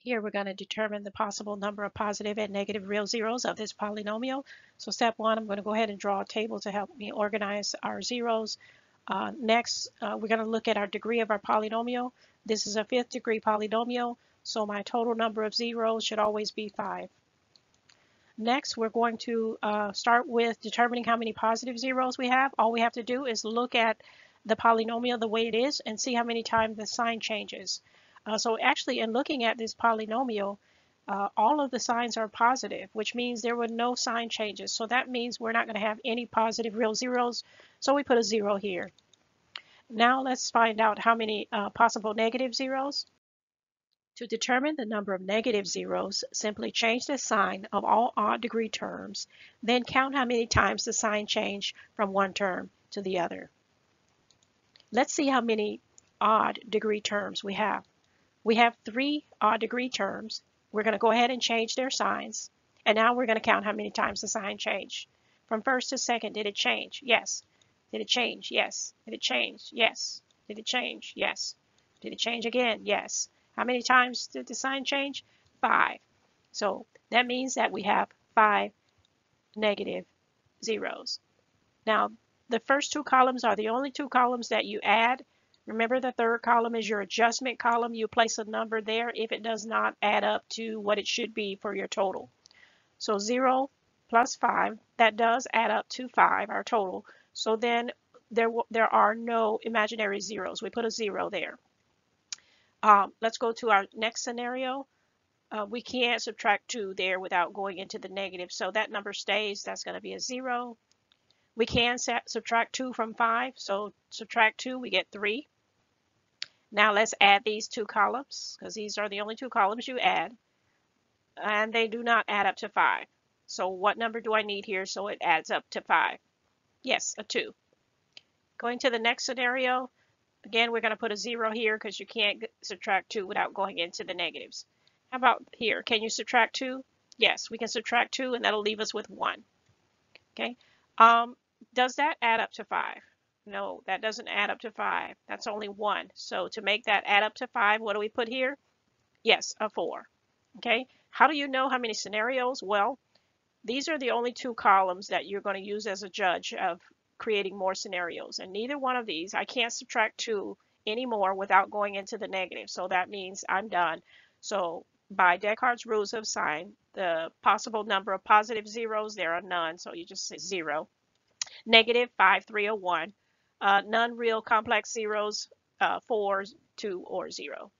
Here we're going to determine the possible number of positive and negative real zeros of this polynomial. So step one, I'm going to go ahead and draw a table to help me organize our zeros. Uh, next, uh, we're going to look at our degree of our polynomial. This is a fifth degree polynomial, so my total number of zeros should always be five. Next, we're going to uh, start with determining how many positive zeros we have. All we have to do is look at the polynomial the way it is and see how many times the sign changes. Uh, so actually in looking at this polynomial, uh, all of the signs are positive, which means there were no sign changes. So that means we're not going to have any positive real zeros. So we put a zero here. Now let's find out how many uh, possible negative zeros. To determine the number of negative zeros, simply change the sign of all odd degree terms, then count how many times the sign changed from one term to the other. Let's see how many odd degree terms we have. We have three odd degree terms. We're going to go ahead and change their signs. And now we're going to count how many times the sign changed. From first to second, did it change? Yes. Did it change? Yes. Did it change? Yes. Did it change? Yes. Did it change again? Yes. How many times did the sign change? Five. So that means that we have five negative zeros. Now, the first two columns are the only two columns that you add Remember the third column is your adjustment column. You place a number there if it does not add up to what it should be for your total. So 0 plus 5, that does add up to 5, our total. So then there, there are no imaginary zeros. We put a 0 there. Um, let's go to our next scenario. Uh, we can't subtract 2 there without going into the negative. So that number stays. That's going to be a 0. We can subtract 2 from 5. So subtract 2, we get 3. Now let's add these two columns because these are the only two columns you add and they do not add up to 5. So what number do I need here so it adds up to 5? Yes, a 2. Going to the next scenario, again we're going to put a 0 here because you can't subtract 2 without going into the negatives. How about here? Can you subtract 2? Yes, we can subtract 2 and that'll leave us with 1. Okay. Um, does that add up to 5? No, that doesn't add up to 5. That's only 1. So to make that add up to 5, what do we put here? Yes, a 4. Okay, how do you know how many scenarios? Well, these are the only two columns that you're going to use as a judge of creating more scenarios. And neither one of these, I can't subtract 2 anymore without going into the negative. So that means I'm done. So by Descartes' rules of sign, the possible number of positive zeros, there are none. So you just say 0. Negative 5, 3, or 1 uh, non-real complex zeros, uh, 4, 2, or 0.